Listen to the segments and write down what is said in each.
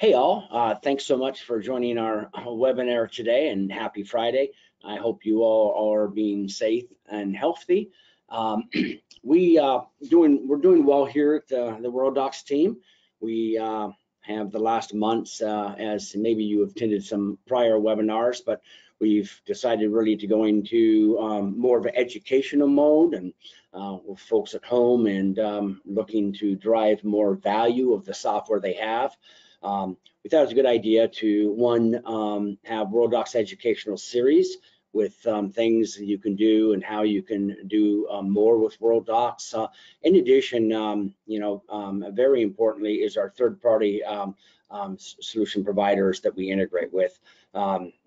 Hey all, uh, thanks so much for joining our webinar today and happy Friday. I hope you all are being safe and healthy. Um, we uh, doing we're doing well here at the, the Worldox team. We uh, have the last months, uh, as maybe you have attended some prior webinars, but we've decided really to go into um, more of an educational mode and uh, with folks at home and um, looking to drive more value of the software they have. Um, we thought it was a good idea to one um, have Worldox educational series with um, things you can do and how you can do um, more with Worldox. Uh, in addition, um, you know, um, very importantly is our third-party um, um, solution providers that we integrate with. you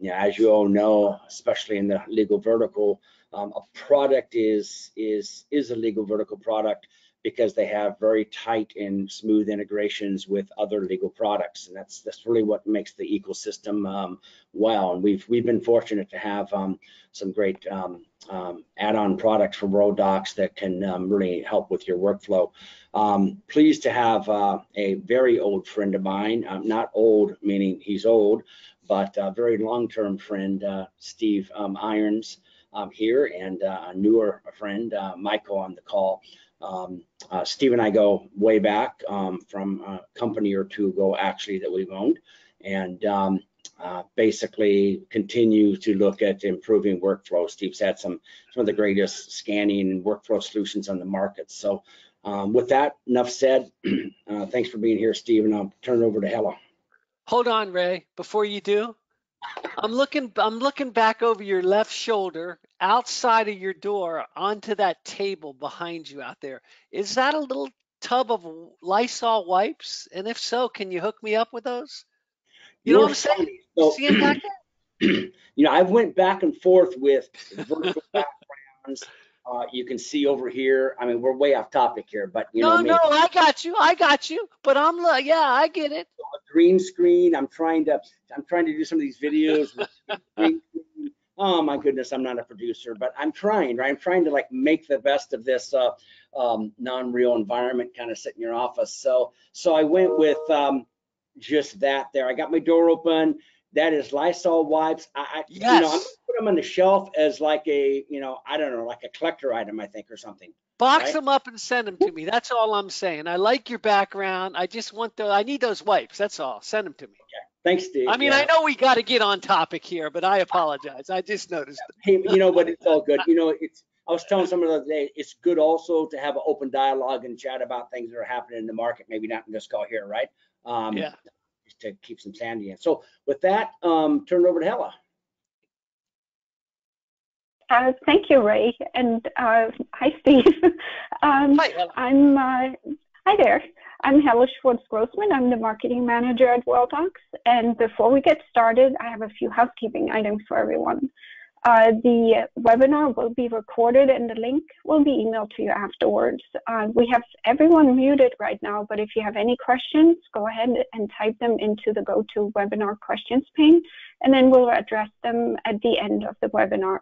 know, as you all know, especially in the legal vertical, a product is is is a legal vertical product because they have very tight and smooth integrations with other legal products, and that's that's really what makes the ecosystem um, well. And we've we've been fortunate to have um, some great um, um add-on products from Worldox that can um, really help with your workflow. Um, pleased to have uh, a very old friend of mine, not old meaning he's old, but a very long-term friend, uh, Steve Irons. here and uh, a newer friend, uh, Michael on the call. Um, uh, Steve and I go way back um, from a company or two ago, actually, that we've owned, and um, uh, basically continue to look at improving workflow. Steve's had some some of the greatest scanning workflow solutions on the market. So, um, with that, enough said. uh, thanks for being here, Steve, and I'll turn it over to Hella. Hold on, Ray. Before you do, I'm looking I'm looking back over your left shoulder outside of your door onto that table behind you out there. Is that a little tub of Lysol wipes? And if so, can you hook me up with those? You You're know what I'm saying? So, See back there? you know, I've went back and forth with virtual backgrounds uh, you can see over here. I mean, we're way off topic here, but you no, know. No, no, I got you. I got you. But I'm like, yeah, I get it. Green screen. I'm trying to. I'm trying to do some of these videos. oh my goodness, I'm not a producer, but I'm trying. Right, I'm trying to like make the best of this uh, um, non-real environment, kind of sit in your office. So, so I went with um, just that. There, I got my door open that is Lysol wipes. I, yes. you know, I'm gonna put them on the shelf as like a, you know, I don't know, like a collector item, I think, or something. Box right? them up and send them to me. That's all I'm saying. I like your background. I just want the, I need those wipes. That's all. Send them to me. Okay. Thanks, Steve. I mean, yeah. I know we got to get on topic here, but I apologize. I just noticed. hey, you know, but it's all good. You know, it's. I was telling someone the other day, it's good also to have an open dialogue and chat about things that are happening in the market. Maybe not in this call here, right? Um, yeah to keep some sanity in. So with that, um, turn it over to Hella. Uh, thank you, Ray, and uh, hi, Steve. um, hi, Hella. I'm uh, hi there. I'm Hella Schwartz Grossman. I'm the marketing manager at Worldox. And before we get started, I have a few housekeeping items for everyone. Uh, the webinar will be recorded and the link will be emailed to you afterwards. Uh, we have everyone muted right now, but if you have any questions, go ahead and type them into the GoToWebinar questions pane, and then we'll address them at the end of the webinar.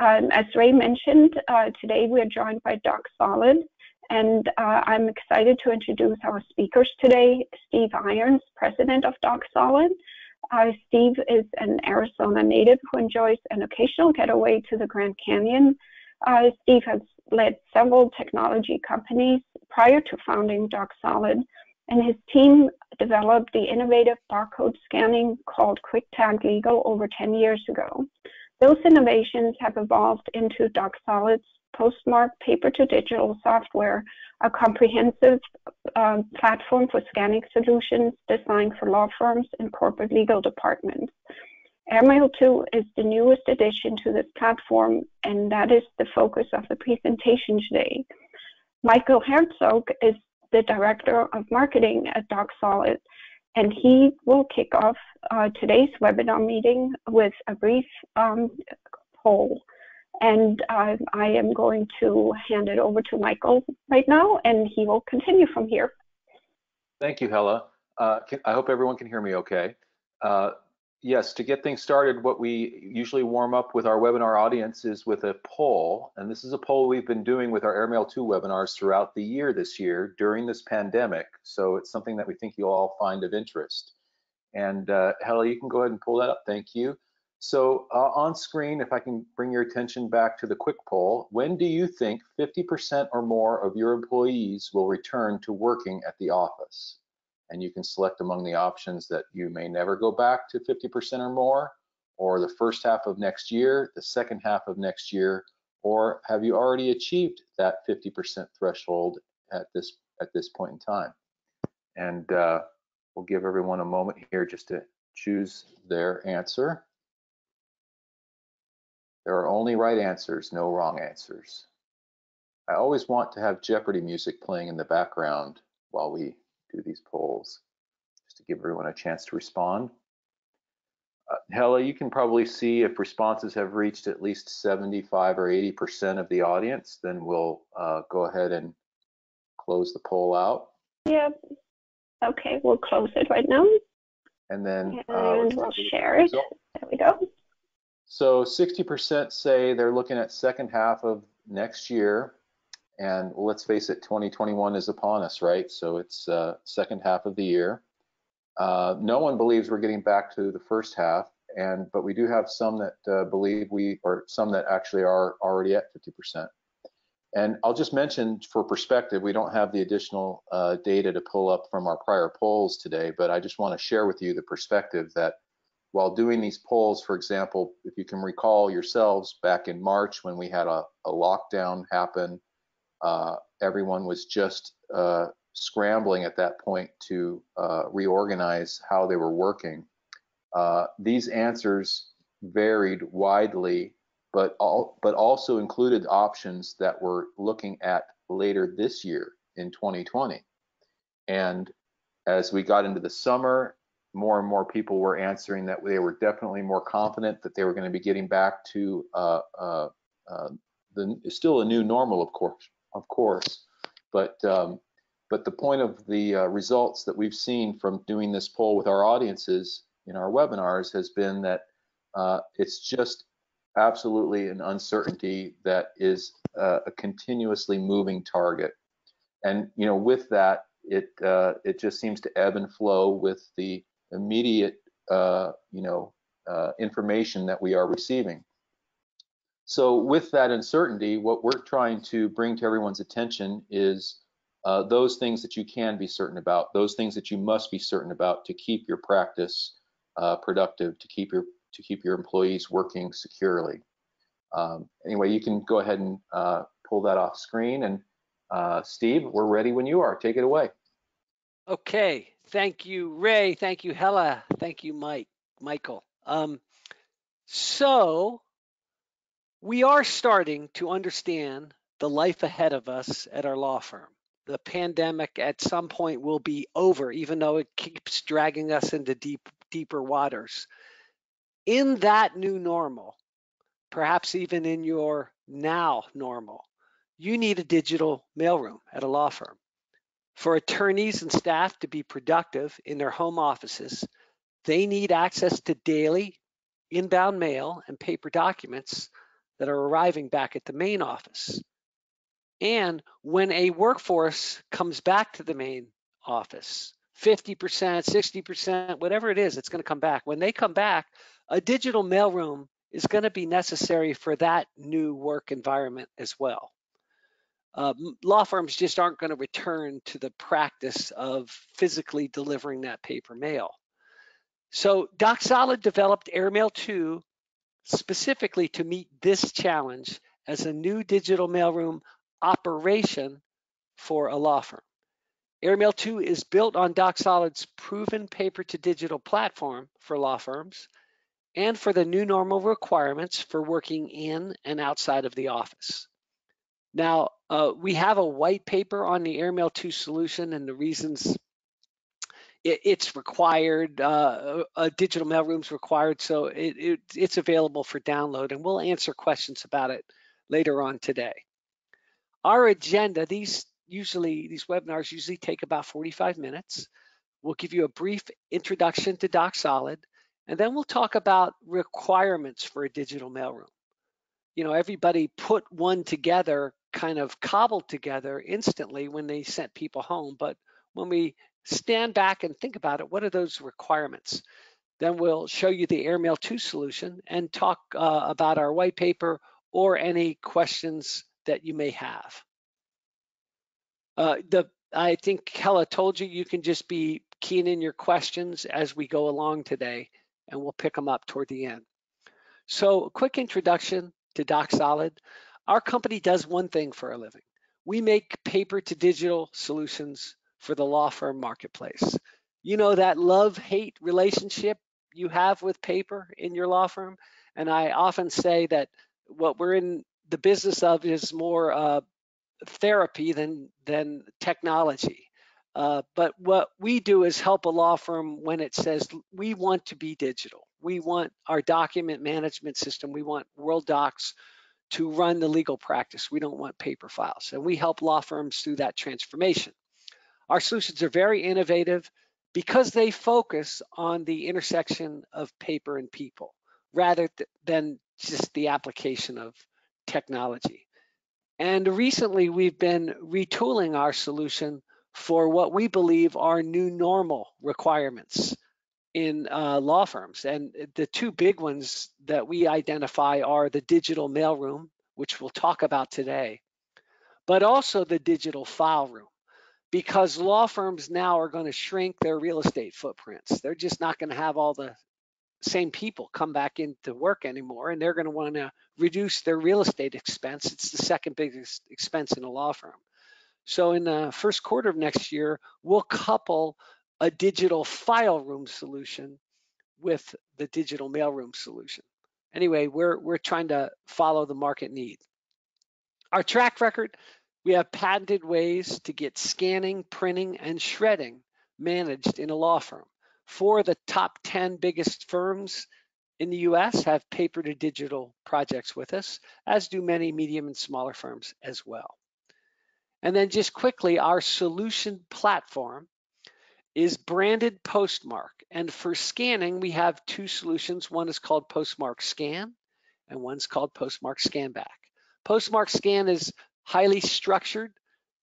Um, as Ray mentioned, uh, today we're joined by DocSolid, and uh, I'm excited to introduce our speakers today, Steve Irons, President of DocSolid, uh, Steve is an Arizona native who enjoys an occasional getaway to the Grand Canyon. Uh, Steve has led several technology companies prior to founding DocSolid, and his team developed the innovative barcode scanning called QuickTag Legal over 10 years ago. Those innovations have evolved into DocSolid's Postmark paper to digital software, a comprehensive uh, platform for scanning solutions designed for law firms and corporate legal departments. AirMail 2 is the newest addition to this platform, and that is the focus of the presentation today. Michael Herzog is the Director of Marketing at DocSolid, and he will kick off uh, today's webinar meeting with a brief um, poll. And uh, I am going to hand it over to Michael right now, and he will continue from here. Thank you, Hella. Uh, can, I hope everyone can hear me okay. Uh, yes, to get things started, what we usually warm up with our webinar audience is with a poll. And this is a poll we've been doing with our Airmail 2 webinars throughout the year this year during this pandemic. So it's something that we think you'll all find of interest. And uh, Hella, you can go ahead and pull that up. Thank you. So uh, on screen, if I can bring your attention back to the quick poll, when do you think 50% or more of your employees will return to working at the office? And you can select among the options that you may never go back to 50% or more, or the first half of next year, the second half of next year, or have you already achieved that 50% threshold at this at this point in time? And uh, we'll give everyone a moment here just to choose their answer. There are only right answers, no wrong answers. I always want to have Jeopardy music playing in the background while we do these polls, just to give everyone a chance to respond. Uh, Hella, you can probably see if responses have reached at least 75 or 80% of the audience, then we'll uh, go ahead and close the poll out. Yeah. Okay, we'll close it right now. And then uh, and we'll share it. There we go. So 60% say they're looking at second half of next year. And let's face it, 2021 is upon us, right? So it's uh, second half of the year. Uh, no one believes we're getting back to the first half, and but we do have some that uh, believe we, or some that actually are already at 50%. And I'll just mention for perspective, we don't have the additional uh, data to pull up from our prior polls today, but I just want to share with you the perspective that while doing these polls, for example, if you can recall yourselves back in March when we had a, a lockdown happen, uh, everyone was just uh, scrambling at that point to uh, reorganize how they were working. Uh, these answers varied widely, but all, but also included options that we're looking at later this year in 2020. And as we got into the summer more and more people were answering that they were definitely more confident that they were going to be getting back to uh, uh, uh, the still a new normal, of course, of course, but um, but the point of the uh, results that we've seen from doing this poll with our audiences in our webinars has been that uh, it's just absolutely an uncertainty that is uh, a continuously moving target, and you know with that it it just seems to ebb and flow with the immediate, uh, you know, uh, information that we are receiving. So with that uncertainty, what we're trying to bring to everyone's attention is uh, those things that you can be certain about, those things that you must be certain about to keep your practice uh, productive, to keep your to keep your employees working securely. Um, anyway, you can go ahead and uh, pull that off screen. And uh, Steve, we're ready when you are. Take it away. Okay, thank you, Ray. Thank you, Hella. Thank you, Mike, Michael. Um, so we are starting to understand the life ahead of us at our law firm. The pandemic at some point will be over, even though it keeps dragging us into deep, deeper waters. In that new normal, perhaps even in your now normal, you need a digital mailroom at a law firm. For attorneys and staff to be productive in their home offices, they need access to daily inbound mail and paper documents that are arriving back at the main office. And when a workforce comes back to the main office, 50%, 60%, whatever it is, it's going to come back. When they come back, a digital mailroom is going to be necessary for that new work environment as well uh, law firms just aren't going to return to the practice of physically delivering that paper mail. So DocSolid developed AirMail 2 specifically to meet this challenge as a new digital mailroom operation for a law firm. AirMail 2 is built on DocSolid's proven paper to digital platform for law firms and for the new normal requirements for working in and outside of the office. Now, uh, we have a white paper on the AirMail 2 solution and the reasons it, it's required, uh, a digital mailroom's required, so it, it, it's available for download and we'll answer questions about it later on today. Our agenda, these usually, these webinars usually take about 45 minutes. We'll give you a brief introduction to DocSolid And then we'll talk about requirements for a digital mailroom. You know, everybody put one together, kind of cobbled together instantly when they sent people home. But when we stand back and think about it, what are those requirements? Then we'll show you the Airmail 2 solution and talk uh, about our white paper or any questions that you may have. Uh, the I think Kella told you you can just be keying in your questions as we go along today, and we'll pick them up toward the end. So a quick introduction to DocSolid. Our company does one thing for a living. We make paper to digital solutions for the law firm marketplace. You know that love-hate relationship you have with paper in your law firm? And I often say that what we're in the business of is more uh, therapy than than technology. Uh, but what we do is help a law firm when it says we want to be digital. We want our document management system. We want Worldox to run the legal practice. We don't want paper files. And we help law firms through that transformation. Our solutions are very innovative because they focus on the intersection of paper and people rather th than just the application of technology. And recently we've been retooling our solution for what we believe are new normal requirements in uh, law firms. And the two big ones that we identify are the digital mailroom, which we'll talk about today, but also the digital file room because law firms now are going to shrink their real estate footprints. They're just not going to have all the same people come back into work anymore and they're going to want to reduce their real estate expense. It's the second biggest expense in a law firm. So in the first quarter of next year, we'll couple a digital file room solution with the digital mailroom solution. Anyway, we're, we're trying to follow the market need. Our track record, we have patented ways to get scanning, printing, and shredding managed in a law firm. Four of the top 10 biggest firms in the US have paper to digital projects with us, as do many medium and smaller firms as well. And then just quickly, our solution platform is branded Postmark. And for scanning, we have two solutions. One is called Postmark Scan, and one's called Postmark Scan Back. Postmark Scan is highly structured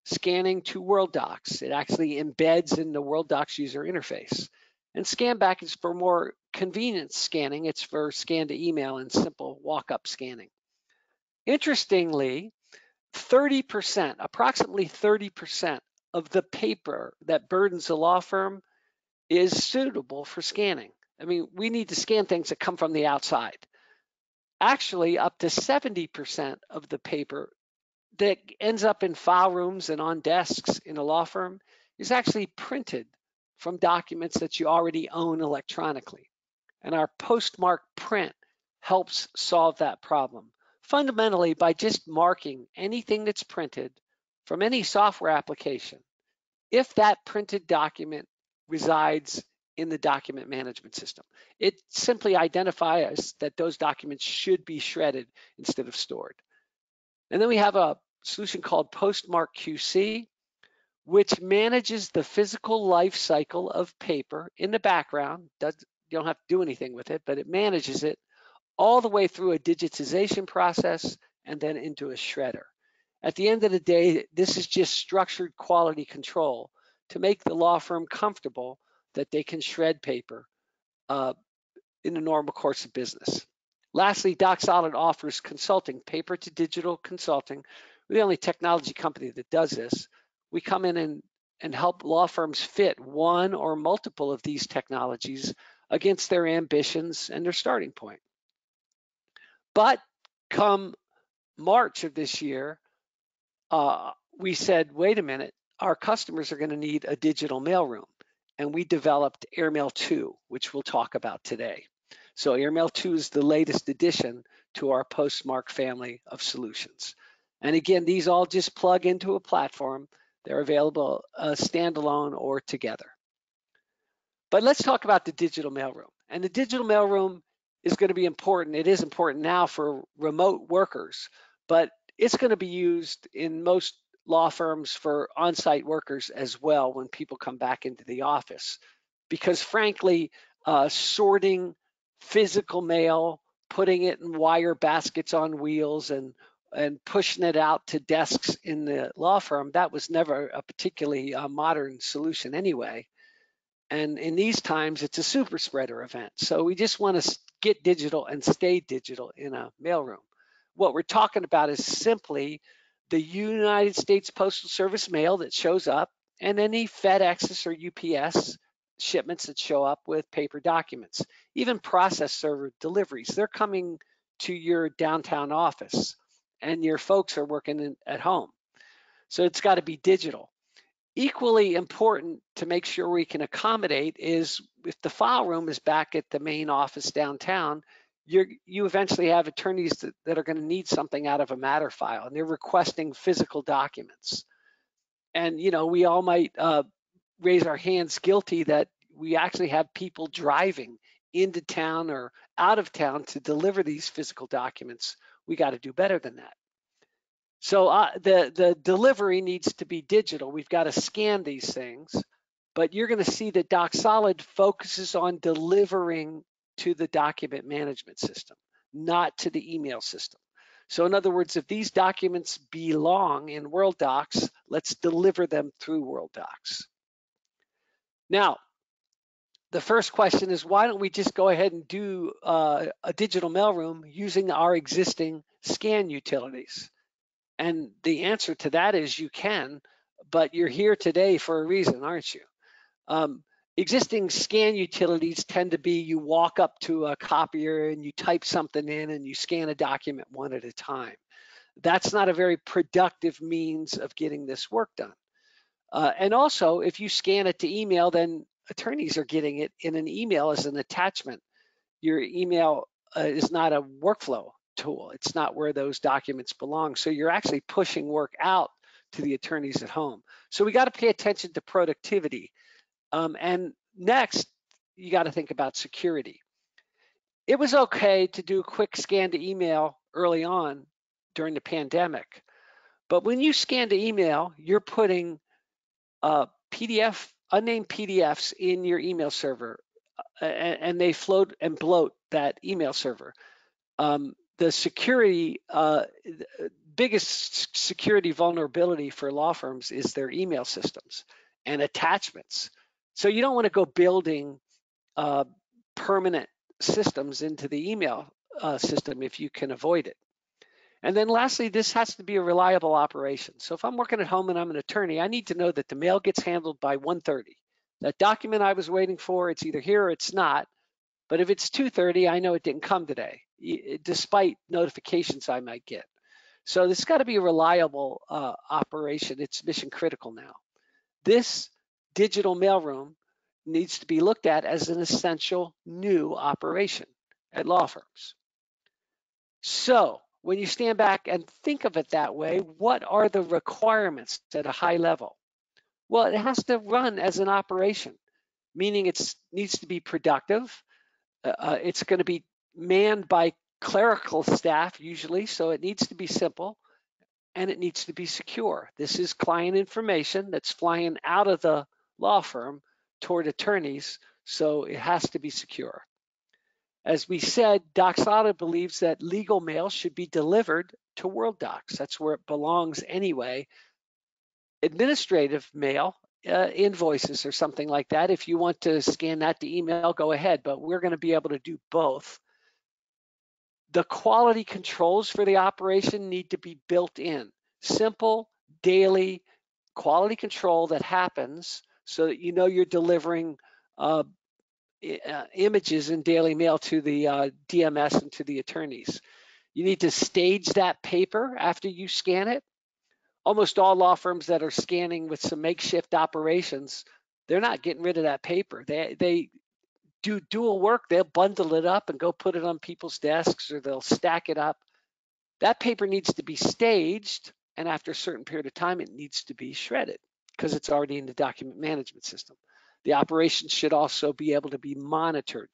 scanning to Worldox. It actually embeds in the Worldox user interface. And scan back is for more convenient scanning. It's for scan to email and simple walk-up scanning. Interestingly, 30%, approximately 30% of the paper that burdens a law firm is suitable for scanning. I mean, we need to scan things that come from the outside. Actually, up to 70% of the paper that ends up in file rooms and on desks in a law firm is actually printed from documents that you already own electronically. And our postmark print helps solve that problem. Fundamentally, by just marking anything that's printed from any software application, if that printed document resides in the document management system, it simply identifies that those documents should be shredded instead of stored. And then we have a solution called Postmark QC, which manages the physical life cycle of paper in the background. Does, you don't have to do anything with it, but it manages it all the way through a digitization process and then into a shredder. At the end of the day, this is just structured quality control to make the law firm comfortable that they can shred paper uh, in the normal course of business. Lastly, DocSolid offers consulting, paper to digital consulting. We're the only technology company that does this we come in and, and help law firms fit one or multiple of these technologies against their ambitions and their starting point. But come March of this year, uh, we said, wait a minute, our customers are going to need a digital mailroom. And we developed Airmail 2, which we'll talk about today. So Airmail 2 is the latest addition to our Postmark family of solutions. And again, these all just plug into a platform they're available uh, standalone or together. But let's talk about the digital mailroom. And the digital mailroom is going to be important. It is important now for remote workers, but it's going to be used in most law firms for on-site workers as well when people come back into the office. Because frankly, uh, sorting physical mail, putting it in wire baskets on wheels and and pushing it out to desks in the law firm, that was never a particularly uh, modern solution anyway. And in these times, it's a super spreader event. So we just want to get digital and stay digital in a mailroom. What we're talking about is simply the United States Postal Service mail that shows up and any FedEx or UPS shipments that show up with paper documents, even process server deliveries. They're coming to your downtown office and your folks are working in, at home. So it's got to be digital. Equally important to make sure we can accommodate is if the file room is back at the main office downtown, you you eventually have attorneys that, that are going to need something out of a matter file and they're requesting physical documents. And you know, we all might uh, raise our hands guilty that we actually have people driving into town or out of town to deliver these physical documents. We got to do better than that. So uh, the the delivery needs to be digital. We've got to scan these things, but you're going to see that DocSolid focuses on delivering to the document management system, not to the email system. So in other words, if these documents belong in Worldox, let's deliver them through Worldox. Now, the first question is why don't we just go ahead and do uh, a digital mailroom using our existing scan utilities? And the answer to that is you can, but you're here today for a reason, aren't you? Um, existing scan utilities tend to be you walk up to a copier and you type something in and you scan a document one at a time. That's not a very productive means of getting this work done. Uh, and also, if you scan it to email, then attorneys are getting it in an email as an attachment. Your email uh, is not a workflow tool. It's not where those documents belong. So you're actually pushing work out to the attorneys at home. So we got to pay attention to productivity. Um, and next, you got to think about security. It was okay to do a quick scan to email early on during the pandemic. But when you scan to email, you're putting uh, PDF, unnamed PDFs in your email server, uh, and, and, they float and bloat that email server. Um, the security, uh, biggest security vulnerability for law firms is their email systems and attachments. So you don't want to go building uh, permanent systems into the email uh, system if you can avoid it. And then lastly, this has to be a reliable operation. So if I'm working at home and I'm an attorney, I need to know that the mail gets handled by 1.30. That document I was waiting for, it's either here or it's not. But if it's 2.30, I know it didn't come today, despite notifications I might get. So this has got to be a reliable uh, operation. It's mission critical now. This digital mailroom needs to be looked at as an essential new operation at law firms. So when you stand back and think of it that way, what are the requirements at a high level? Well, it has to run as an operation, meaning it needs to be productive. Uh, uh it's going to be manned by clerical staff usually, so it needs to be simple and it needs to be secure. This is client information that's flying out of the law firm toward attorneys, so it has to be secure. As we said, DocSolid believes that legal mail should be delivered to Worldox. That's where it belongs anyway. Administrative mail, uh, invoices or something like that, if you want to scan that to email, go ahead, but we're going to be able to do both. The quality controls for the operation need to be built in. Simple, daily quality control that happens so that you know you're delivering uh, uh, images in Daily Mail to the uh, DMS and to the attorneys. You need to stage that paper after you scan it. Almost all law firms that are scanning with some makeshift operations, they're not getting rid of that paper. They they do dual work. They'll bundle it up and go put it on people's desks, or they'll stack it up. That paper needs to be staged, and after a certain period of time, it needs to be shredded because it's already in the document management system. The operations should also be able to be monitored.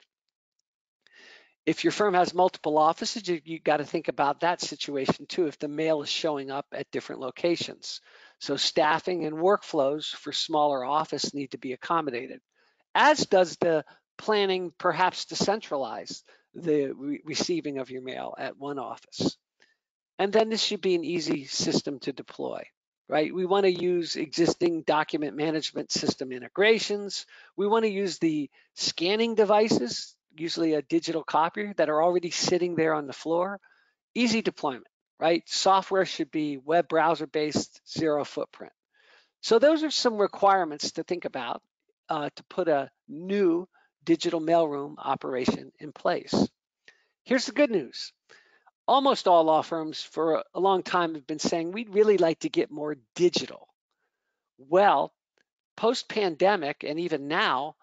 If your firm has multiple offices, you, you got to think about that situation too, if the mail is showing up at different locations. So staffing and workflows for smaller office need to be accommodated, as does the planning perhaps to centralize the re receiving of your mail at one office. And then this should be an easy system to deploy, right? We wanna use existing document management system integrations. We wanna use the scanning devices, usually a digital copier that are already sitting there on the floor. Easy deployment, right? Software should be web browser based, zero footprint. So those are some requirements to think about uh, to put a new digital mailroom operation in place. Here's the good news. Almost all law firms for a long time have been saying we'd really like to get more digital. Well, post pandemic and even now,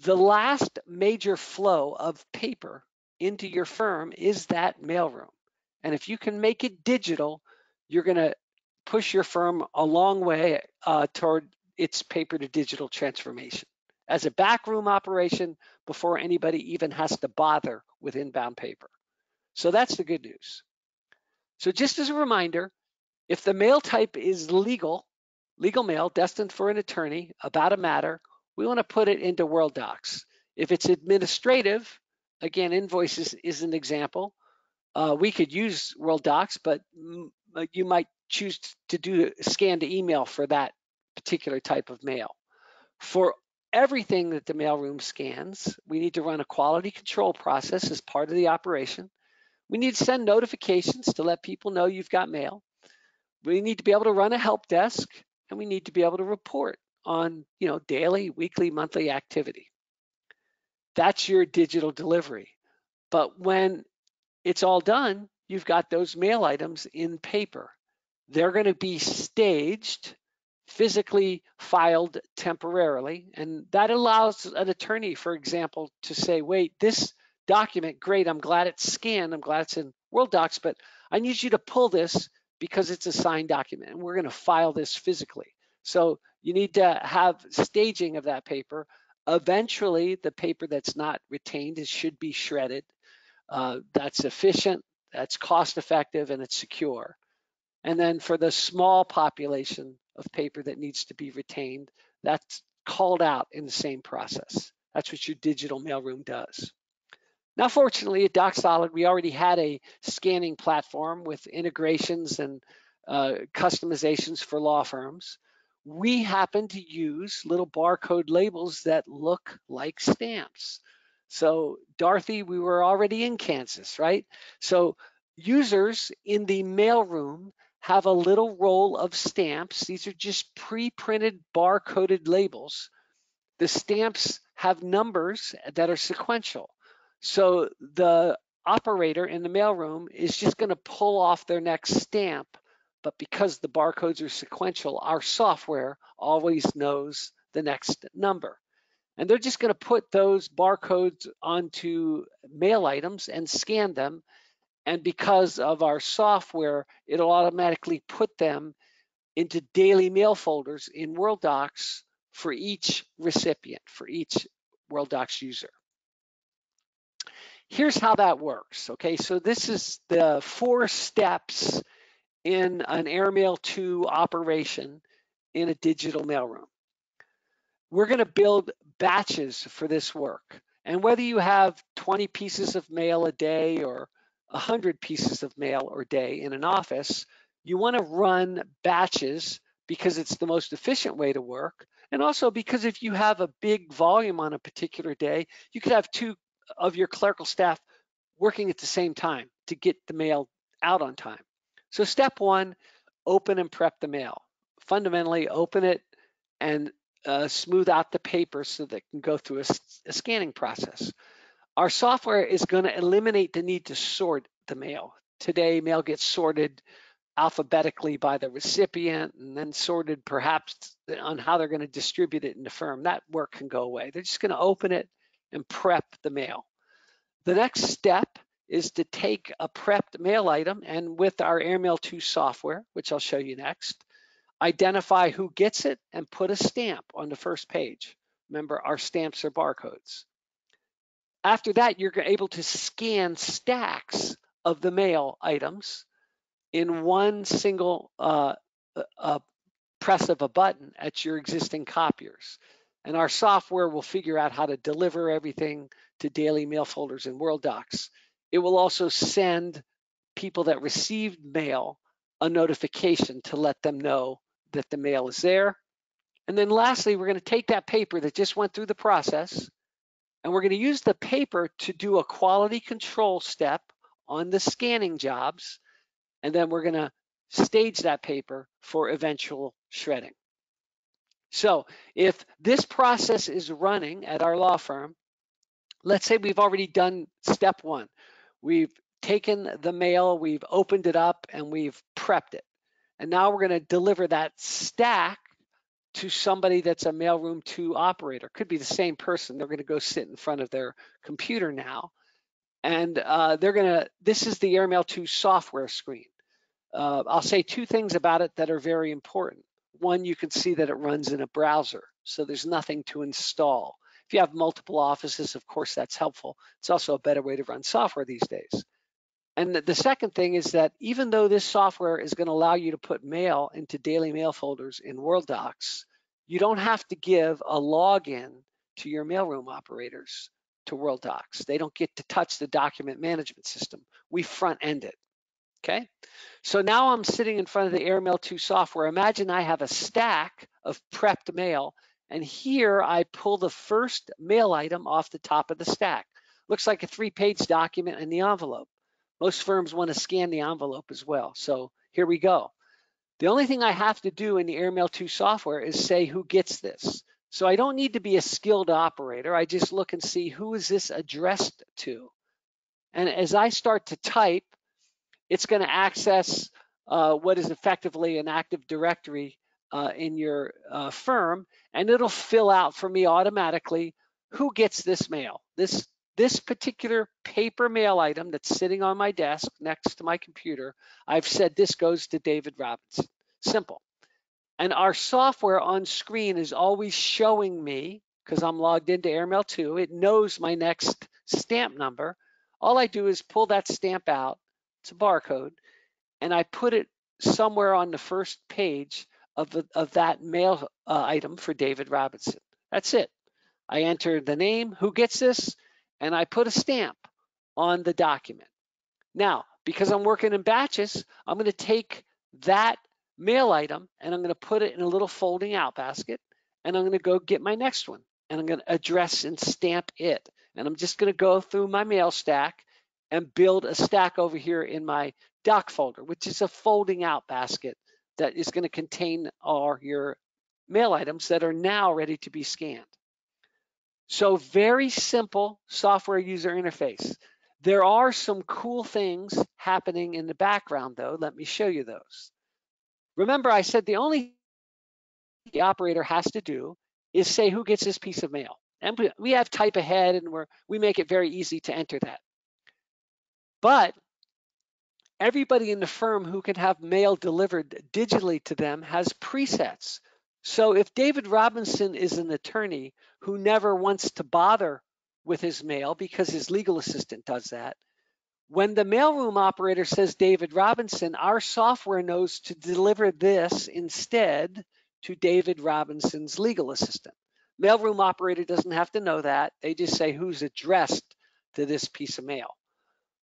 the last major flow of paper into your firm is that mailroom. And if you can make it digital, you're going to push your firm a long way uh, toward its paper to digital transformation as a backroom operation before anybody even has to bother with inbound paper. So that's the good news. So just as a reminder, if the mail type is legal, legal mail destined for an attorney about a matter, we want to put it into Worldox. If it's administrative, again, invoices is an example. Uh, we could use Worldox, but you might choose to do scan to email for that particular type of mail. For everything that the mailroom scans, we need to run a quality control process as part of the operation. We need to send notifications to let people know you've got mail. We need to be able to run a help desk and we need to be able to report on you know daily, weekly, monthly activity. That's your digital delivery. But when it's all done, you've got those mail items in paper. They're going to be staged physically filed temporarily. And that allows an attorney, for example, to say, wait, this document, great, I'm glad it's scanned, I'm glad it's in Worldox, but I need you to pull this because it's a signed document and we're going to file this physically. So you need to have staging of that paper. Eventually, the paper that's not retained should be shredded. Uh, that's efficient, that's cost effective, and it's secure. And then for the small population of paper that needs to be retained, that's called out in the same process. That's what your digital mailroom does. Now, fortunately, at DocSolid, we already had a scanning platform with integrations and uh, customizations for law firms. We happen to use little barcode labels that look like stamps. So, Dorothy, we were already in Kansas, right? So, users in the mailroom have a little roll of stamps. These are just pre-printed barcoded labels. The stamps have numbers that are sequential. So the operator in the mailroom is just going to pull off their next stamp. But because the barcodes are sequential, our software always knows the next number. And they're just going to put those barcodes onto mail items and scan them and because of our software, it'll automatically put them into daily mail folders in Worldox for each recipient, for each Worldox user. Here's how that works. Okay, so this is the four steps in an Airmail 2 operation in a digital mailroom. We're going to build batches for this work. And whether you have 20 pieces of mail a day or 100 pieces of mail or day in an office, you want to run batches because it's the most efficient way to work. And also because if you have a big volume on a particular day, you could have two of your clerical staff working at the same time to get the mail out on time. So step one, open and prep the mail. Fundamentally, open it and uh, smooth out the paper so that it can go through a, a scanning process. Our software is going to eliminate the need to sort the mail. Today, mail gets sorted alphabetically by the recipient and then sorted perhaps on how they're going to distribute it in the firm. That work can go away. They're just going to open it and prep the mail. The next step is to take a prepped mail item and with our Airmail 2 software, which I'll show you next, identify who gets it and put a stamp on the first page. Remember, our stamps are barcodes. After that, you're able to scan stacks of the mail items in one single uh, uh, press of a button at your existing copiers. And our software will figure out how to deliver everything to daily mail folders in Worldox. It will also send people that received mail a notification to let them know that the mail is there. And then lastly, we're going to take that paper that just went through the process and we're going to use the paper to do a quality control step on the scanning jobs. And then we're going to stage that paper for eventual shredding. So if this process is running at our law firm, let's say we've already done step one. We've taken the mail, we've opened it up, and we've prepped it. And now we're going to deliver that stack to somebody that's a mailroom two operator. Could be the same person. They're going to go sit in front of their computer now. And uh, they're going to, this is the Airmail 2 software screen. Uh, I'll say two things about it that are very important. One, you can see that it runs in a browser, so there's nothing to install. If you have multiple offices, of course, that's helpful. It's also a better way to run software these days. And the second thing is that even though this software is going to allow you to put mail into daily mail folders in Worldox, you don't have to give a login to your mailroom operators to Worldox. They don't get to touch the document management system. We front end it. Okay, so now I'm sitting in front of the Airmail 2 software. Imagine I have a stack of prepped mail, and here I pull the first mail item off the top of the stack. Looks like a three-page document in the envelope. Most firms want to scan the envelope as well. So here we go. The only thing I have to do in the Airmail 2 software is say who gets this. So I don't need to be a skilled operator. I just look and see who is this addressed to. And as I start to type, it's going to access uh, what is effectively an Active Directory uh, in your uh, firm, and it'll fill out for me automatically who gets this mail. This this particular paper mail item that's sitting on my desk next to my computer, I've said this goes to David Robinson. Simple. And our software on screen is always showing me, because I'm logged into Airmail 2, it knows my next stamp number. All I do is pull that stamp out it's a barcode, and I put it somewhere on the first page of, the, of that mail uh, item for David Robinson. That's it. I enter the name, who gets this, and I put a stamp on the document. Now, because I'm working in batches, I'm going to take that mail item and I'm going to put it in a little folding out basket and I'm going to go get my next one and I'm going to address and stamp it. And I'm just going to go through my mail stack and build a stack over here in my doc folder, which is a folding out basket that is going to contain all your mail items that are now ready to be scanned. So very simple software user interface. There are some cool things happening in the background though. Let me show you those. Remember I said the only the operator has to do is say who gets this piece of mail. And we have type ahead and we're, we make it very easy to enter that. But everybody in the firm who can have mail delivered digitally to them has presets. So if David Robinson is an attorney who never wants to bother with his mail because his legal assistant does that, when the mailroom operator says David Robinson, our software knows to deliver this instead to David Robinson's legal assistant. Mailroom operator doesn't have to know that. They just say who's addressed to this piece of mail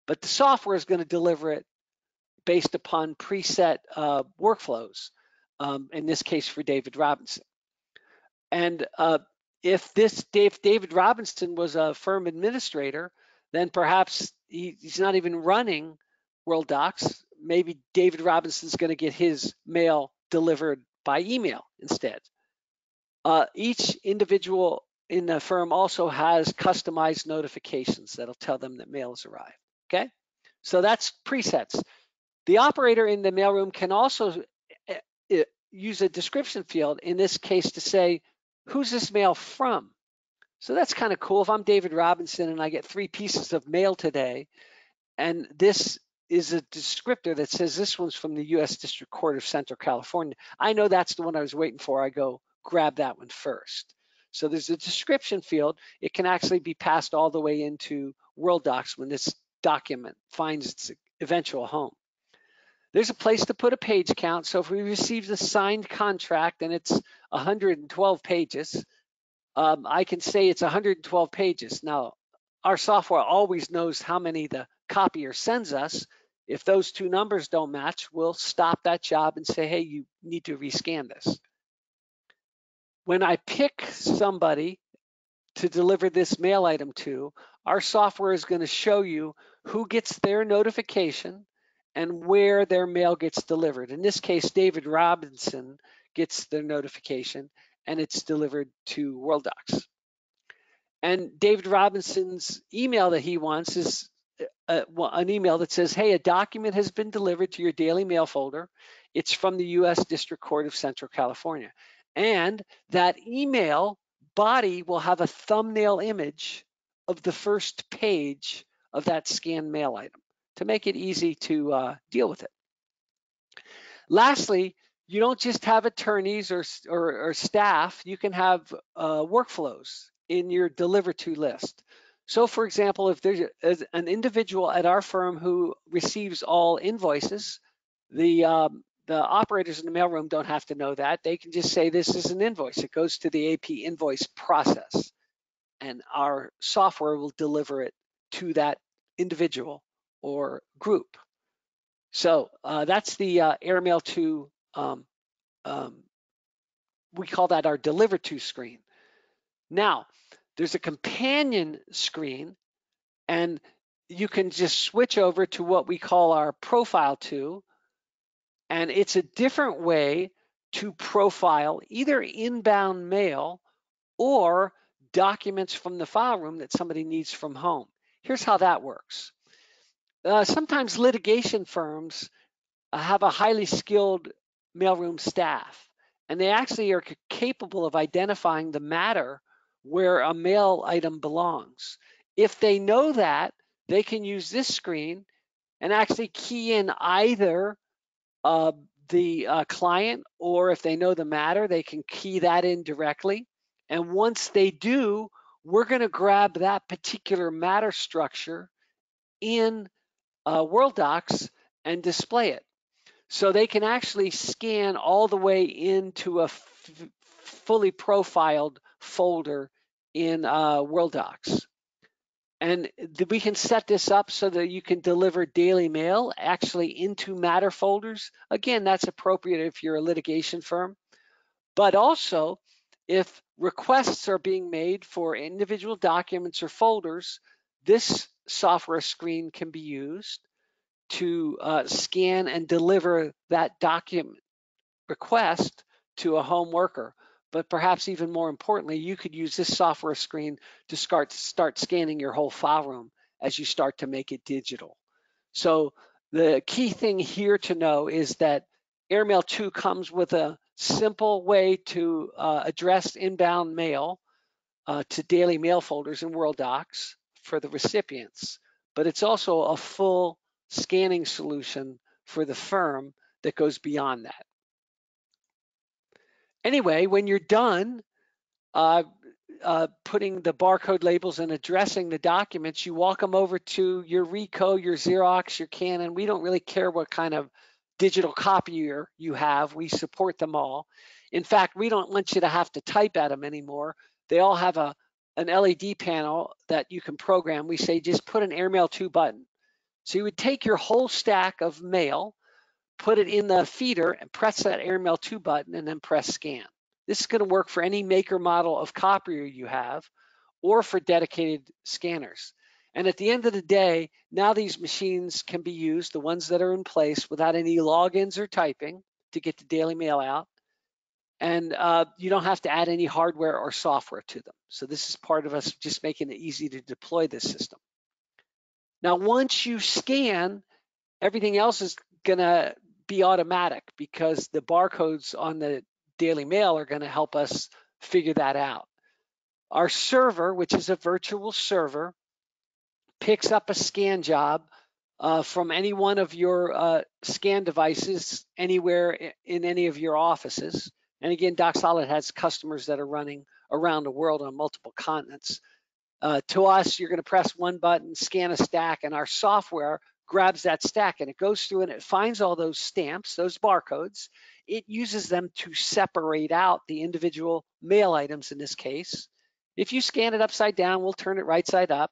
but the software is going to deliver it based upon preset uh, workflows, um, in this case for David Robinson. And uh, if this David Robinson was a firm administrator, then perhaps he, he's not even running Worldox. Maybe David Robinson's going to get his mail delivered by email instead. Uh, each individual in the firm also has customized notifications that'll tell them that mail has arrived okay? So that's presets. The operator in the mailroom can also eh, eh, use a description field, in this case to say, who's this mail from? So that's kind of cool. If I'm David Robinson and I get three pieces of mail today, and this is a descriptor that says this one's from the U.S. District Court of Central California, I know that's the one I was waiting for. I go grab that one first. So there's a description field. It can actually be passed all the way into Worldox when this document finds its eventual home. There's a place to put a page count. So if we receive the signed contract and it's 112 pages, um, I can say it's 112 pages. Now, our software always knows how many the copier sends us. If those two numbers don't match, we'll stop that job and say, hey, you need to rescan this. When I pick somebody to deliver this mail item to, our software is going to show you who gets their notification and where their mail gets delivered. In this case, David Robinson gets the notification and it's delivered to Worldox. And David Robinson's email that he wants is a, uh, an email that says, hey, a document has been delivered to your daily mail folder. It's from the US District Court of Central California. And that email body will have a thumbnail image of the first page of that scanned mail item to make it easy to uh, deal with it. Lastly, you don't just have attorneys or, or, or staff, you can have uh, workflows in your deliver to list. So for example, if there's an individual at our firm who receives all invoices, the um, the operators in the mailroom don't have to know that. They can just say this is an invoice. It goes to the AP invoice process and our software will deliver it to that individual or group. So uh, that's the uh, AirMail 2, um, um, we call that our deliver to screen. Now, there's a companion screen and you can just switch over to what we call our Profile 2, and it's a different way to profile either inbound mail or documents from the file room that somebody needs from home. Here's how that works. Uh, sometimes litigation firms uh, have a highly skilled mailroom staff, and they actually are capable of identifying the matter where a mail item belongs. If they know that, they can use this screen and actually key in either uh, the uh, client or if they know the matter, they can key that in directly. And once they do, we're going to grab that particular matter structure in uh, Worldox and display it. So they can actually scan all the way into a fully profiled folder in uh, Worldox. And we can set this up so that you can deliver daily mail actually into matter folders. Again, that's appropriate if you're a litigation firm. But also, if requests are being made for individual documents or folders, this software screen can be used to uh, scan and deliver that document request to a home worker. But perhaps even more importantly, you could use this software screen to start, start scanning your whole file room as you start to make it digital. So the key thing here to know is that AirMail 2 comes with a simple way to uh, address inbound mail uh, to daily mail folders in Worldox for the recipients, but it's also a full scanning solution for the firm that goes beyond that. Anyway, when you're done uh, uh, putting the barcode labels and addressing the documents, you walk them over to your Ricoh, your Xerox, your Canon. We don't really care what kind of digital copier you have. We support them all. In fact, we don't want you to have to type at them anymore. They all have a an LED panel that you can program. We say just put an AirMail 2 button. So you would take your whole stack of mail, put it in the feeder and press that AirMail 2 button and then press scan. This is gonna work for any maker model of copier you have or for dedicated scanners. And at the end of the day, now these machines can be used, the ones that are in place without any logins or typing to get the daily mail out. And uh, you don't have to add any hardware or software to them. So this is part of us just making it easy to deploy this system. Now, once you scan, everything else is gonna be automatic because the barcodes on the Daily Mail are gonna help us figure that out. Our server, which is a virtual server, picks up a scan job uh, from any one of your uh, scan devices anywhere in any of your offices. And again, DocSolid has customers that are running around the world on multiple continents. Uh, to us, you're going to press one button, scan a stack, and our software grabs that stack and it goes through and it finds all those stamps, those barcodes. It uses them to separate out the individual mail items in this case If you scan it upside down, we'll turn it right side up.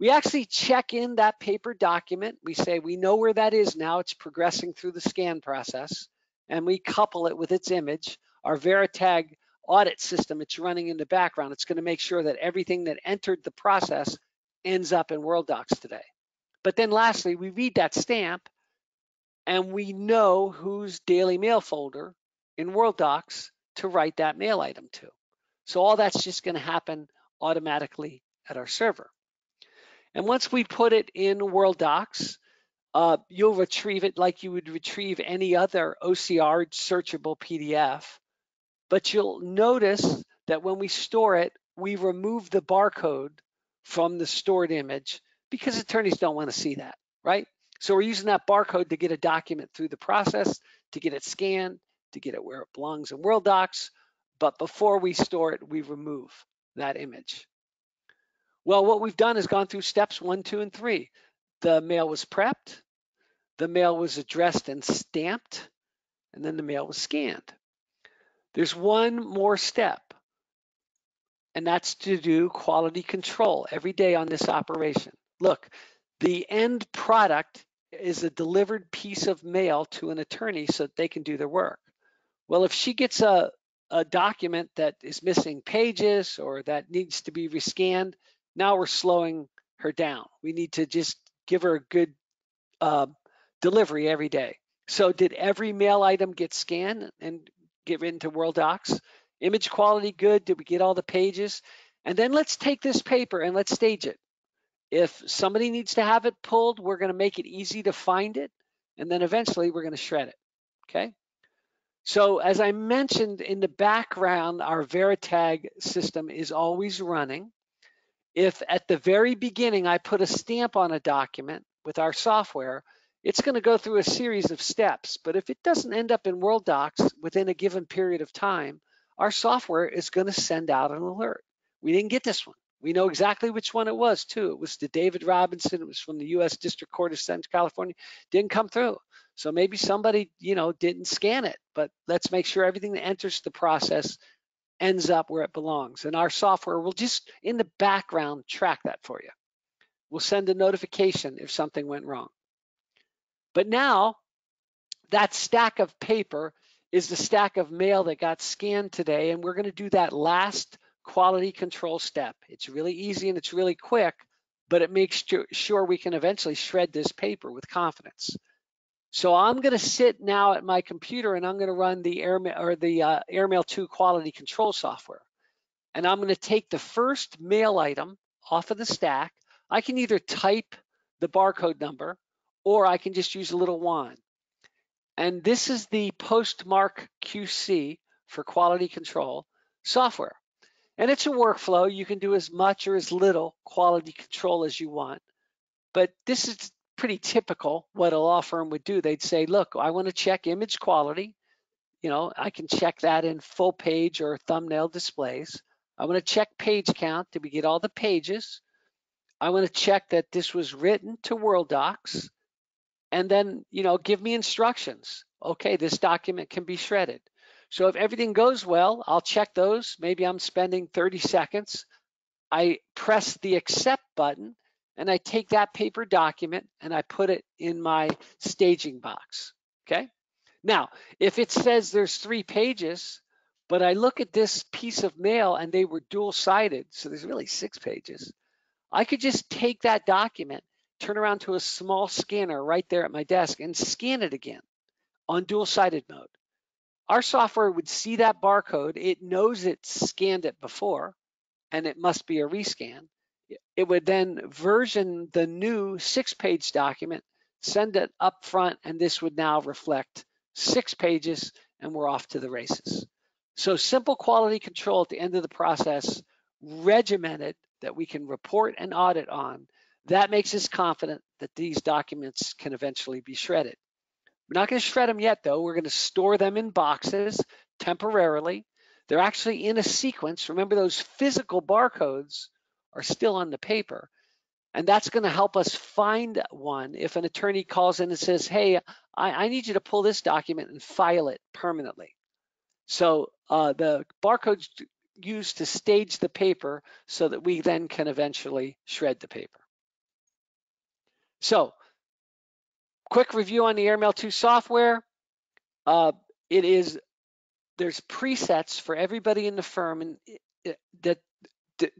We actually check in that paper document. We say we know where that is now. It's progressing through the scan process. And we couple it with its image. Our Veritag audit system, it's running in the background. It's going to make sure that everything that entered the process ends up in Worldox today. But then lastly, we read that stamp and we know whose daily mail folder in Worldox to write that mail item to. So all that's just going to happen automatically at our server. And once we put it in Worldox, uh, you'll retrieve it like you would retrieve any other OCR searchable PDF. But you'll notice that when we store it, we remove the barcode from the stored image because attorneys don't want to see that, right? So we're using that barcode to get a document through the process, to get it scanned, to get it where it belongs in Worldox. But before we store it, we remove that image. Well, what we've done is gone through steps one, two, and three. The mail was prepped, the mail was addressed and stamped, and then the mail was scanned. There's one more step, and that's to do quality control every day on this operation. Look, the end product is a delivered piece of mail to an attorney so that they can do their work. Well, if she gets a, a document that is missing pages or that needs to be rescanned, now we're slowing her down. We need to just give her a good uh, delivery every day. So did every mail item get scanned and get into Worldox? Image quality good? Did we get all the pages? And then let's take this paper and let's stage it. If somebody needs to have it pulled, we're going to make it easy to find it. And then eventually we're going to shred it. Okay. So as I mentioned in the background, our Veritag system is always running. If at the very beginning I put a stamp on a document with our software, it's going to go through a series of steps. But if it doesn't end up in Worldox within a given period of time, our software is going to send out an alert. We didn't get this one. We know exactly which one it was too. It was the David Robinson. It was from the U.S. District Court of Central California. Didn't come through. So maybe somebody, you know, didn't scan it. But let's make sure everything that enters the process ends up where it belongs. And our software will just in the background track that for you. We'll send a notification if something went wrong. But now that stack of paper is the stack of mail that got scanned today. And we're going to do that last quality control step. It's really easy and it's really quick, but it makes sure we can eventually shred this paper with confidence. So I'm going to sit now at my computer and I'm going to run the Airmail or the uh, Airmail 2 quality control software. And I'm going to take the first mail item off of the stack. I can either type the barcode number or I can just use a little wand. And this is the Postmark QC for quality control software. And it's a workflow. You can do as much or as little quality control as you want. But this is pretty typical what a law firm would do. They'd say, look, I want to check image quality. You know, I can check that in full page or thumbnail displays. I want to check page count. Did we get all the pages? I want to check that this was written to Worldox. And then, you know, give me instructions. Okay, this document can be shredded. So if everything goes well, I'll check those. Maybe I'm spending 30 seconds. I press the accept button and I take that paper document and I put it in my staging box, okay? Now, if it says there's three pages, but I look at this piece of mail and they were dual sided, so there's really six pages, I could just take that document, turn around to a small scanner right there at my desk and scan it again on dual sided mode. Our software would see that barcode. It knows it scanned it before, and it must be a rescan. It would then version the new six-page document, send it up front, and this would now reflect six pages, and we're off to the races. So simple quality control at the end of the process, regimented that we can report and audit on, that makes us confident that these documents can eventually be shredded. We're not going to shred them yet, though. We're going to store them in boxes temporarily. They're actually in a sequence. Remember, those physical barcodes are still on the paper. And that's going to help us find one if an attorney calls in and says, hey, I, I need you to pull this document and file it permanently. So uh, the barcodes used to stage the paper so that we then can eventually shred the paper. So quick review on the Airmail 2 software. Uh, it is, there's presets for everybody in the firm and that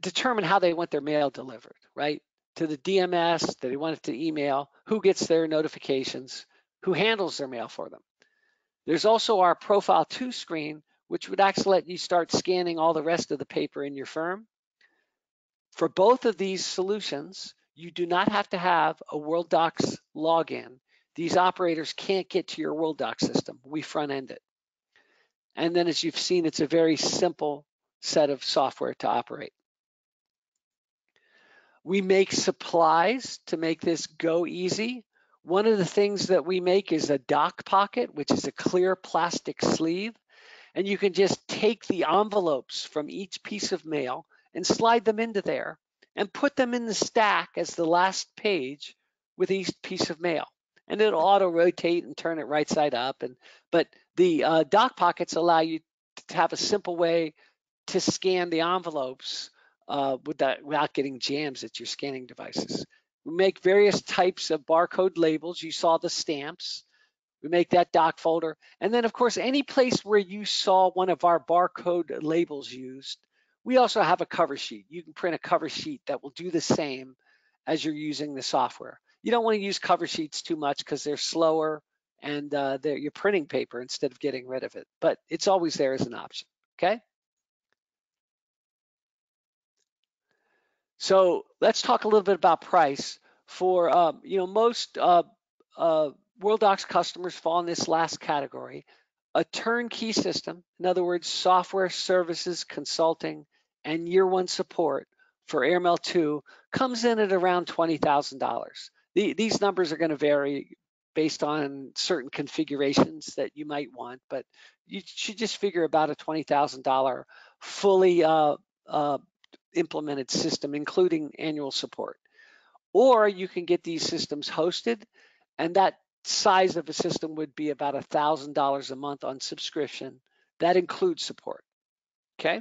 determine how they want their mail delivered, right? To the DMS, that they want it to email, who gets their notifications, who handles their mail for them. There's also our Profile 2 screen, which would actually let you start scanning all the rest of the paper in your firm. For both of these solutions, you do not have to have a Worldox login. These operators can't get to your Worldox system. We front end it. And then as you've seen, it's a very simple set of software to operate. We make supplies to make this go easy. One of the things that we make is a dock pocket, which is a clear plastic sleeve. And you can just take the envelopes from each piece of mail and slide them into there and put them in the stack as the last page with each piece of mail. And it'll auto rotate and turn it right side up. And but the uh, dock pockets allow you to have a simple way to scan the envelopes uh, with that, without getting jams at your scanning devices. We make various types of barcode labels. You saw the stamps. We make that doc folder. And then of course, any place where you saw one of our barcode labels used, we also have a cover sheet. You can print a cover sheet that will do the same as you're using the software. You don't want to use cover sheets too much because they're slower and uh, they're, you're printing paper instead of getting rid of it, but it's always there as an option, okay? So let's talk a little bit about price. For um, you know, most uh, uh, Worldox customers fall in this last category. A turnkey system, in other words, software services, consulting, and year one support for Airmail 2 comes in at around $20,000. The, these numbers are going to vary based on certain configurations that you might want, but you should just figure about a $20,000 fully uh, uh, implemented system, including annual support. Or you can get these systems hosted, and that size of a system would be about $1,000 a month on subscription. That includes support, okay?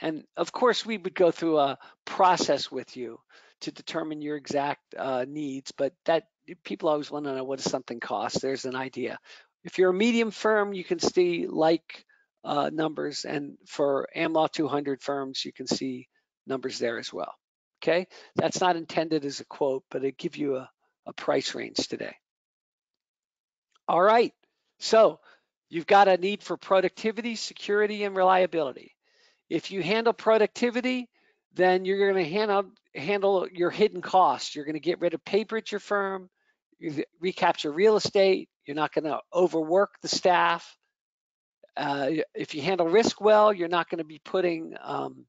And of course, we would go through a process with you to determine your exact uh, needs, but that people always want to know what does something cost. There's an idea. If you're a medium firm, you can see like uh, numbers, and for AmLaw 200 firms, you can see numbers there as well. Okay, that's not intended as a quote, but it give you a, a price range today. All right, so you've got a need for productivity, security, and reliability. If you handle productivity, then you're going to handle handle your hidden costs. You're going to get rid of paper at your firm, you recapture real estate. You're not going to overwork the staff. Uh, if you handle risk well, you're not going to be putting um,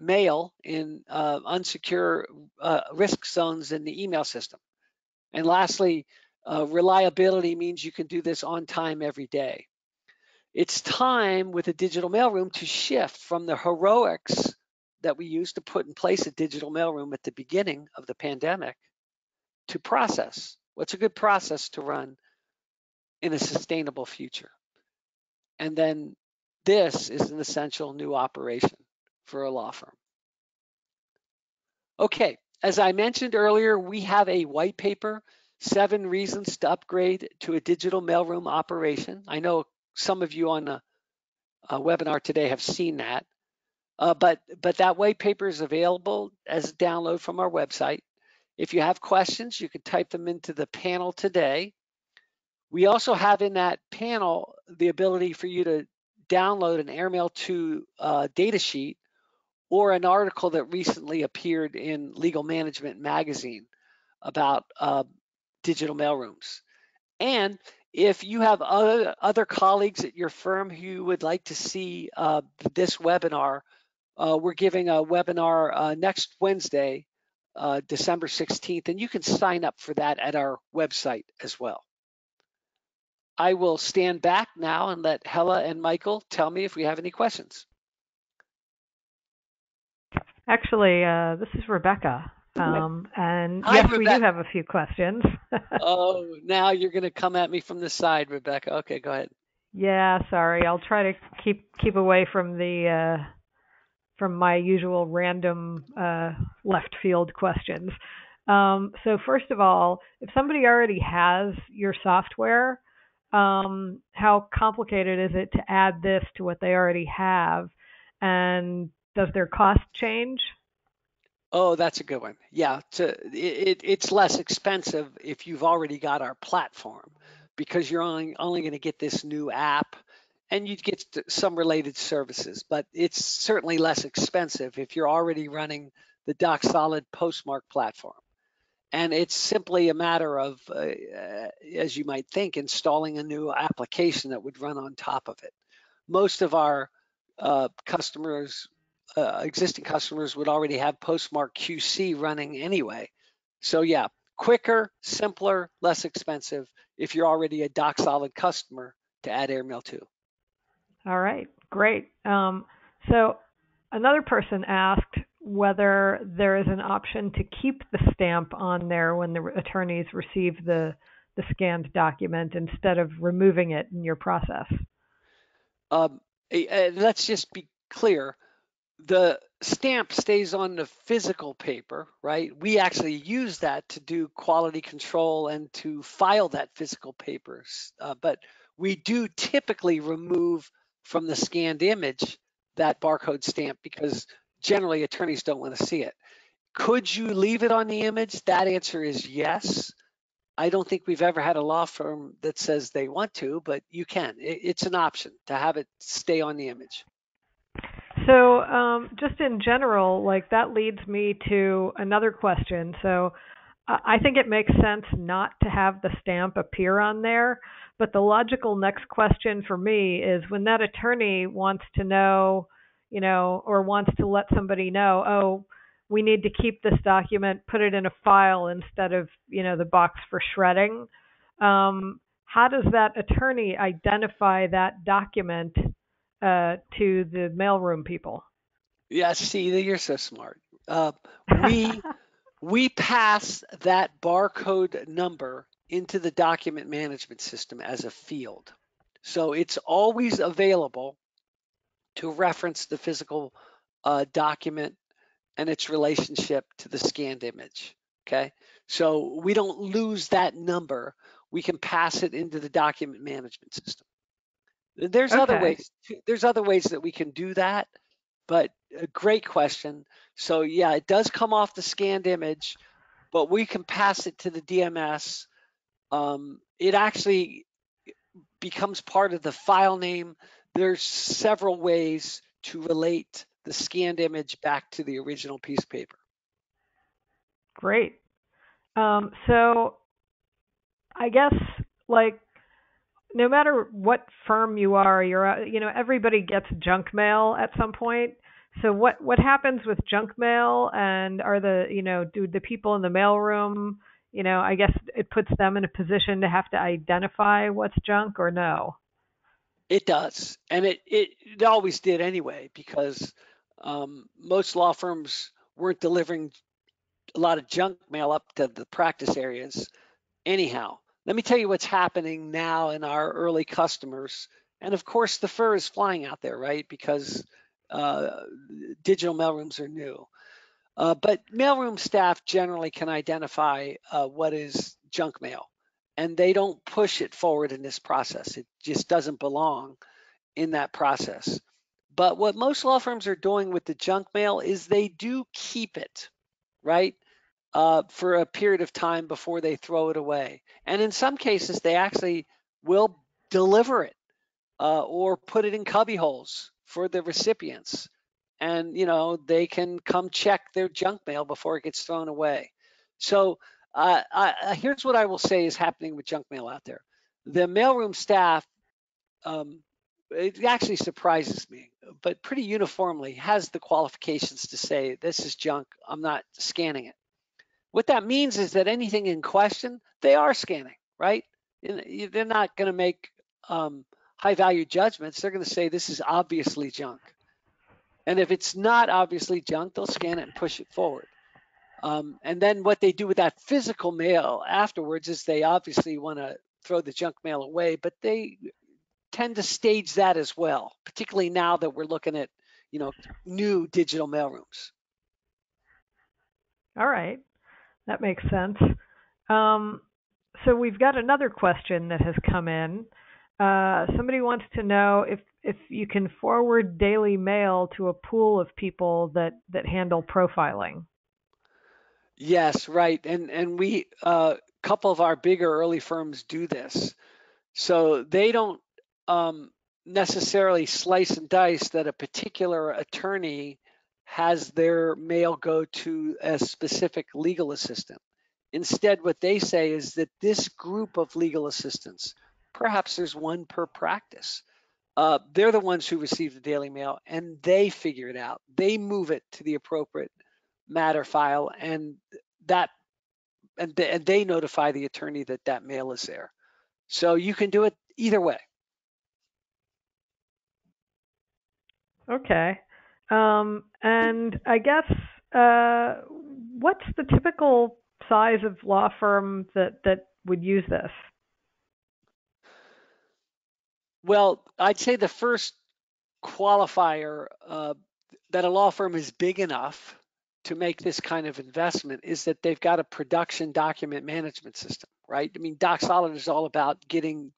mail in uh, unsecure uh, risk zones in the email system. And lastly, uh, reliability means you can do this on time every day. It's time with a digital mailroom to shift from the heroics that we used to put in place a digital mailroom at the beginning of the pandemic to process. What's a good process to run in a sustainable future? And then this is an essential new operation for a law firm. Okay, as I mentioned earlier, we have a white paper, seven reasons to upgrade to a digital mailroom operation. I know some of you on the uh, webinar today have seen that, uh, but, but that white paper is available as a download from our website. If you have questions, you can type them into the panel today. We also have in that panel the ability for you to download an Airmail 2 uh, data sheet or an article that recently appeared in Legal Management magazine about uh, digital mailrooms. And if you have other, other colleagues at your firm who would like to see uh, this webinar, uh, we're giving a webinar uh, next Wednesday, uh, December 16th, and you can sign up for that at our website as well. I will stand back now and let Hella and Michael tell me if we have any questions. Actually, uh, this is Rebecca. Um, and Hi, yes, Rebecca. we do have a few questions. oh, now you're going to come at me from the side, Rebecca. Okay, go ahead. Yeah, sorry. I'll try to keep keep away from the uh, from my usual random uh, left field questions. Um, so first of all, if somebody already has your software, um, how complicated is it to add this to what they already have? And does their cost change? Oh, that's a good one. Yeah, to, it, it's less expensive if you've already got our platform because you're only, only going to get this new app and you get some related services, but it's certainly less expensive if you're already running the DocSolid Postmark platform. And it's simply a matter of, uh, uh, as you might think, installing a new application that would run on top of it. Most of our uh, customers, uh, existing customers would already have Postmark QC running anyway. So yeah, quicker, simpler, less expensive if you're already a DocSolid customer to add Airmail 2. All right, great. Um, so another person asked whether there is an option to keep the stamp on there when the attorneys receive the the scanned document instead of removing it in your process. Um, let's just be clear. The stamp stays on the physical paper, right? We actually use that to do quality control and to file that physical papers. Uh, but we do typically remove from the scanned image that barcode stamp because generally attorneys don't want to see it. Could you leave it on the image? That answer is yes. I don't think we've ever had a law firm that says they want to, but you can. It's an option to have it stay on the image. So, um, just in general, like that leads me to another question. So, I think it makes sense not to have the stamp appear on there, but the logical next question for me is when that attorney wants to know, you know, or wants to let somebody know, oh, we need to keep this document, put it in a file instead of, you know, the box for shredding. Um, how does that attorney identify that document uh, to the mailroom people? Yeah, see, you're so smart. Uh, we we pass that barcode number into the document management system as a field. So it's always available to reference the physical uh, document and its relationship to the scanned image. Okay, so we don't lose that number. We can pass it into the document management system. There's okay. other ways. There's other ways that we can do that, but a great question. So yeah, it does come off the scanned image, but we can pass it to the DMS. Um, it actually becomes part of the file name. There's several ways to relate the scanned image back to the original piece of paper. Great. Um, so I guess like no matter what firm you are, you're you know everybody gets junk mail at some point. So what what happens with junk mail and are the you know do the people in the mailroom you know I guess it puts them in a position to have to identify what's junk or no? It does, and it it, it always did anyway because um, most law firms weren't delivering a lot of junk mail up to the practice areas anyhow. Let me tell you what's happening now in our early customers. And of course, the fur is flying out there, right? Because uh, digital mailrooms are new. Uh, but mailroom staff generally can identify uh, what is junk mail, and they don't push it forward in this process. It just doesn't belong in that process. But what most law firms are doing with the junk mail is they do keep it, right, uh, for a period of time before they throw it away. And in some cases, they actually will deliver it uh, or put it in cubby holes for the recipients. And you know they can come check their junk mail before it gets thrown away. So uh, I, here's what i will say is happening with junk mail out there. The mailroom staff um, it actually surprises me but pretty uniformly has the qualifications to say this is junk. I'm not scanning it what that means is that anything in question they are scanning right they're not going to make um, high value judgments, they're going to say this is obviously junk. And if it's not obviously junk, they'll scan it and push it forward. Um, and then what they do with that physical mail afterwards is they obviously want to throw the junk mail away, but they tend to stage that as well, particularly now that we're looking at, you know, new digital mailrooms. All right, that makes sense. Um, so we've got another question that has come in. Uh, somebody wants to know if if you can forward daily mail to a pool of people that that handle profiling. Yes, right, and and we a uh, couple of our bigger early firms do this, so they don't um, necessarily slice and dice that a particular attorney has their mail go to a specific legal assistant. Instead, what they say is that this group of legal assistants, perhaps there's one per practice, uh, they're the ones who receive the daily mail and they figure it out. They move it to the appropriate matter file and that and, th- and they notify the attorney that that mail is there. So you can do it either way. Okay. Um, and I guess uh, what's the typical size of law firm that that would use this? Well, I'd say the first qualifier uh, that a law firm is big enough to make this kind of investment is that they've got a production document management system, right? I mean, DocSolid is all about getting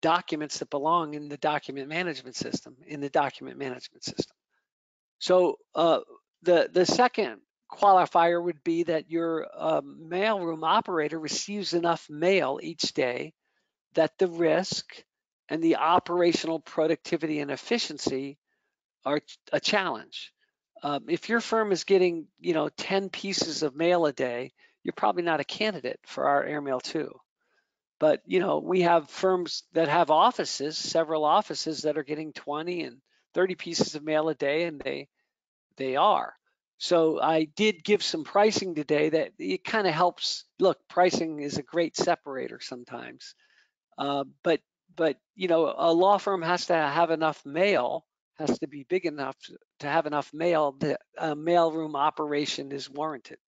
documents that belong in the document management system, in the document management system. So uh, the the second qualifier would be that your uh, mailroom operator receives enough mail each day that the risk and the operational productivity and efficiency are a challenge. Um, if your firm is getting, you know, 10 pieces of mail a day, you're probably not a candidate for our Airmail 2. But, you know, we have firms that have offices, several offices that are getting 20 and 30 pieces of mail a day, and they they are. So I did give some pricing today that it kind of helps. Look, pricing is a great separator sometimes, uh, but but you know a law firm has to have enough mail, has to be big enough to have enough mail that a mailroom operation is warranted.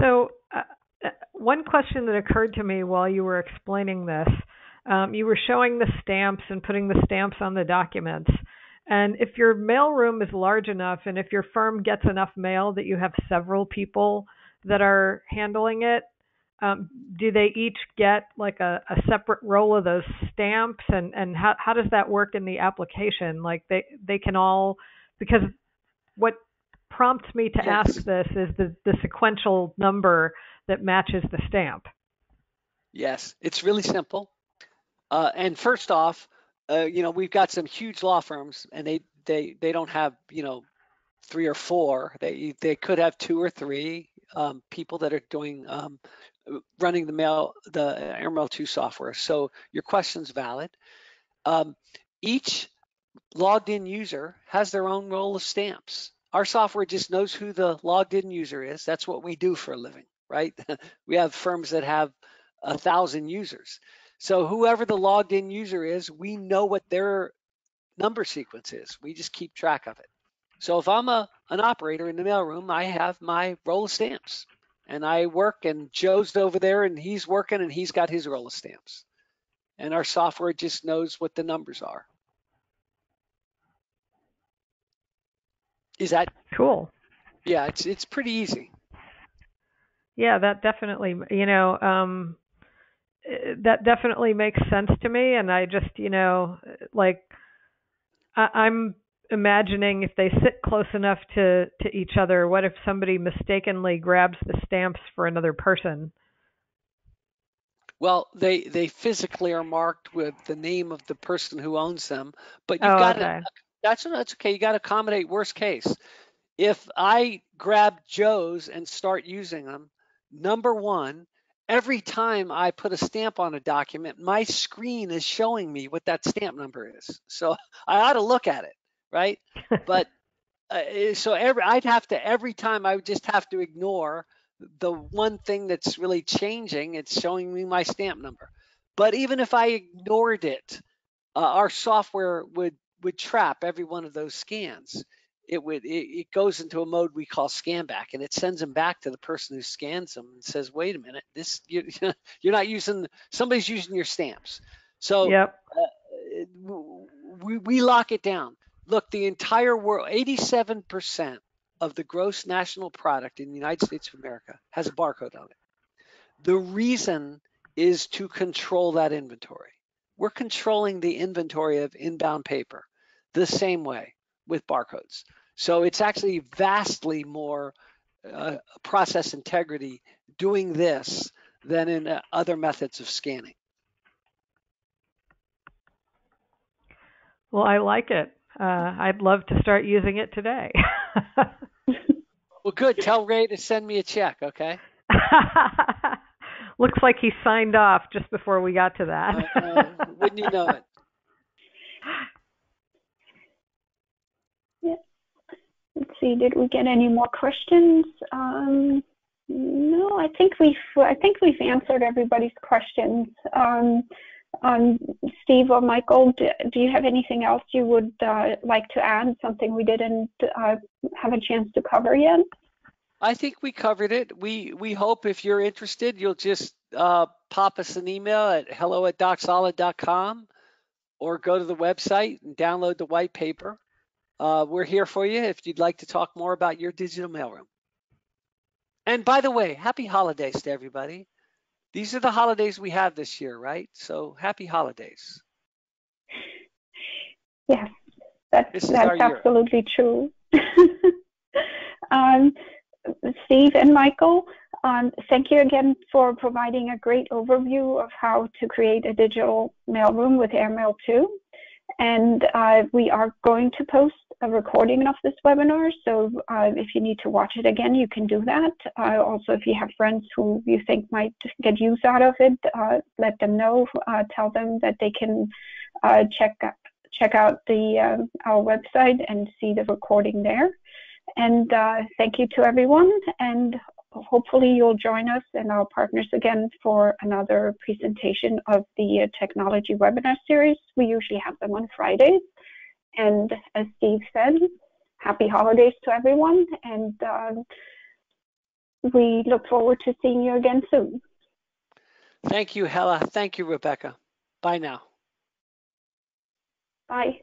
So uh, uh, one question that occurred to me while you were explaining this, um, you were showing the stamps and putting the stamps on the documents. And if your mailroom is large enough and if your firm gets enough mail that you have several people that are handling it, um, do they each get like a, a separate roll of those stamps and, and how, how does that work in the application? Like they, they can all, because what prompts me to ask this is the, the sequential number that matches the stamp. Yes, it's really simple. Uh, and first off, uh, you know, we've got some huge law firms, and they they they don't have you know three or four. They they could have two or three um, people that are doing um, running the mail the Airmail 2 software. So your question's valid. Um, each logged in user has their own roll of stamps. Our software just knows who the logged in user is. That's what we do for a living, right? we have firms that have a thousand users. So whoever the logged in user is, we know what their number sequence is. We just keep track of it. So if I'm a an operator in the mailroom, I have my roll of stamps and I work and Joe's over there and he's working and he's got his roll of stamps. And our software just knows what the numbers are. Is that cool? Yeah, it's it's pretty easy. Yeah, that definitely, you know, um, that definitely makes sense to me. And i just you know like I, am imagining if they sit close enough to to each other what if somebody mistakenly grabs the stamps for another person? Well they they physically are marked with the name of the person who owns them but you've oh, got okay. to that's that's okay. You got to accommodate worst case. If i grab joe's and start using them number one every time I put a stamp on a document, my screen is showing me what that stamp number is. So I ought to look at it, right? but uh, eh, so every I'd have to every time I would just have to ignore the one thing that's really changing. It's showing me my stamp number. But even if I ignored it, uh, our software would would trap every one of those scans it would it, it, goes into a mode we call scan back and it sends them back to the person who scans them and says wait a minute this you, you're not using somebody's using your stamps so yep. uh, we, we lock it down. Look, the entire world, 87% of the gross national product in the United States of America has a barcode on it. The reason is to control that inventory. We're controlling the inventory of inbound paper the same way with barcodes. So it's actually vastly more uh, process integrity doing this than in uh, other methods of scanning. Well, I like it. Uh, I'd love to start using it today. well, good. Tell Ray to send me a check, okay? Looks like he signed off just before we got to that. uh, wouldn't you know it? Let's see. Did we get any more questions? Um, no, I think we've I think we've answered everybody's questions. Um, um, Steve or Michael, do, do, you have anything else you would uh, like to add? Something we didn't uh, have a chance to cover yet? I think we covered it. We we hope if you're interested, you'll just uh, pop us an email at hello at docsolid.com or go to the website and download the white paper. Uh, we're here for you if you'd like to talk more about your digital mailroom. And by the way, happy holidays to everybody. These are the holidays we have this year, right? So happy holidays. Yes, that's, that's absolutely true. um, Steve and Michael, um, thank you again for providing a great overview of how to create a digital mailroom with AirMail 2. And uh, we are going to post a recording of this webinar. So uh, if you need to watch it again, you can do that. Uh, also, if you have friends who you think might get use out of it, uh, let them know. Uh, tell them that they can uh, check check out the our website and see the recording there. And thank you to everyone. And hopefully you'll join us and our partners again for another presentation of the technology webinar series. We usually have them on Fridays. And as Steve said, happy holidays to everyone. And uh, we look forward to seeing you again soon. Thank you, Hella. Thank you, Rebecca. Bye now. Bye.